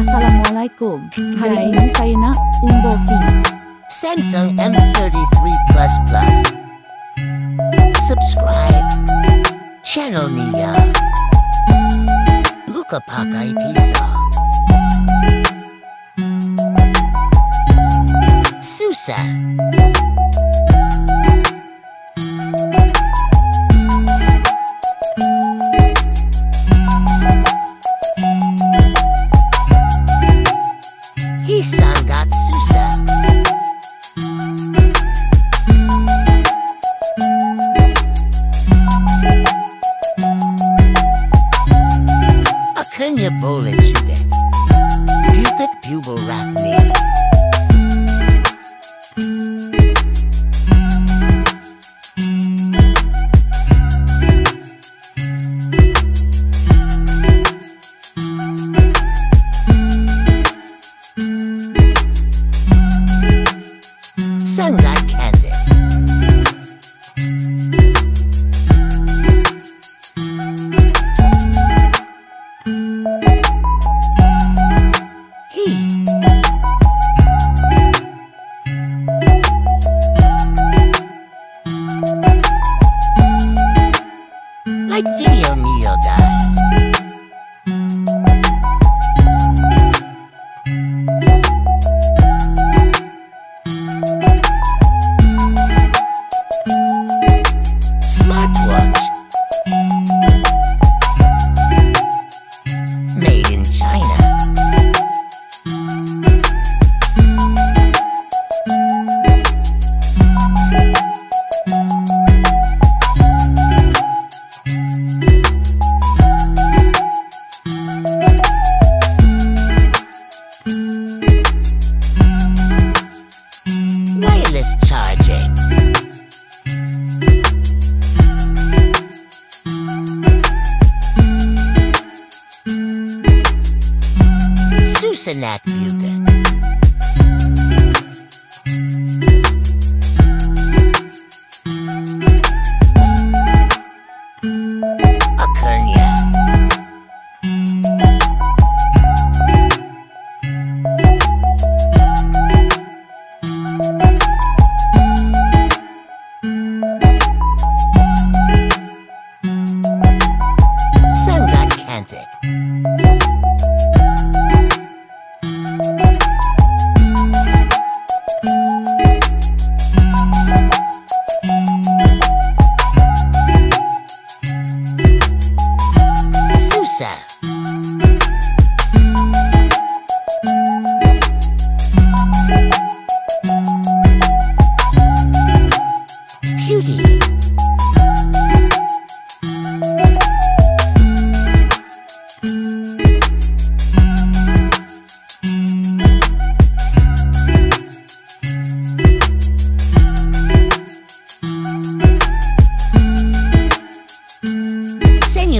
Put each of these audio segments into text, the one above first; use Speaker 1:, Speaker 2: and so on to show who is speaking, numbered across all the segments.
Speaker 1: Assalamualaikum. Hari ini saya nak unboxing.
Speaker 2: Samsung M33 Plus Plus. Subscribe. Channel niya. Luka pakai pisa. Susah. Like video Neo guys. That.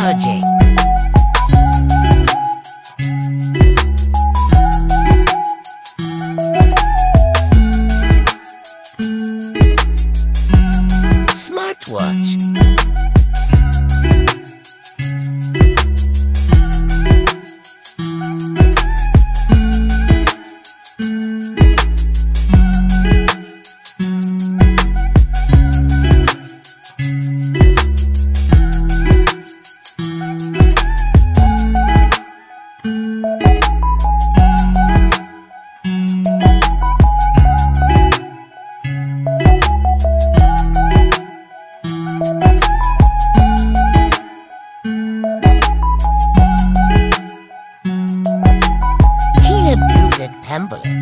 Speaker 2: technology. Temple.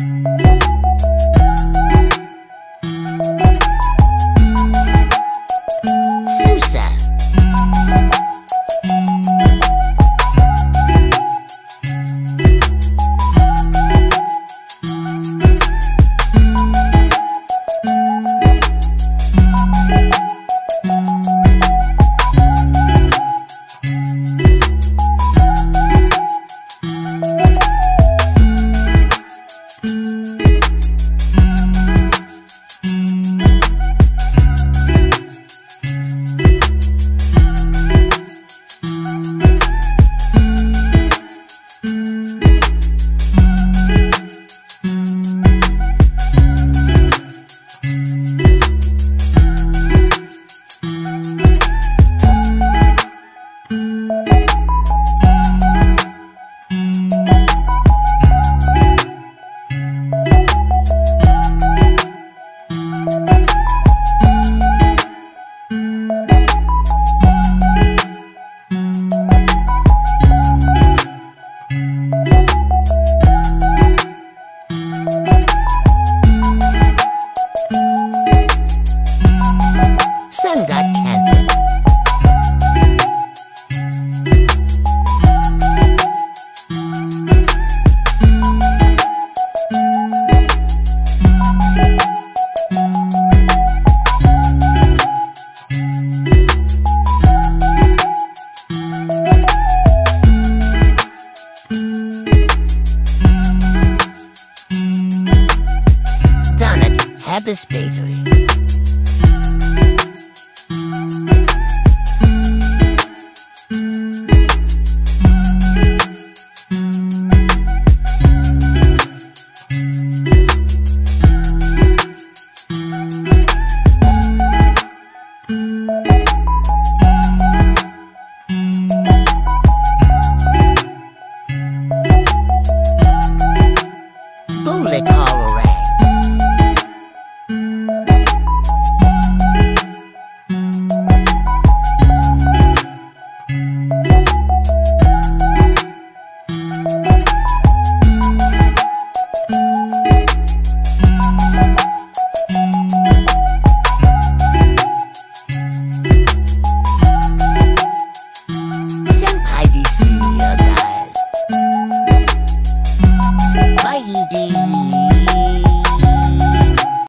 Speaker 2: Done it. Have this baby.